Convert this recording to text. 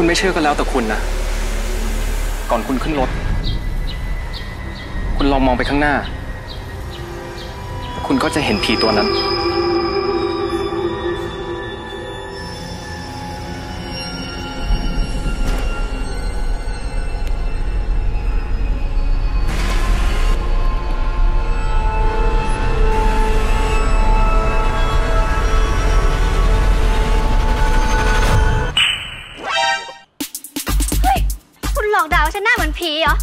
คุณไม่เชื่อก็แล้วแต่คุณนะ ก่อนคุณขึ้นรถ คุณลองมองไปข้างหน้า คุณก็จะเห็นผีตัวนั้น หลอกด่าว่าฉันหน้าเหมือนผีเหรอ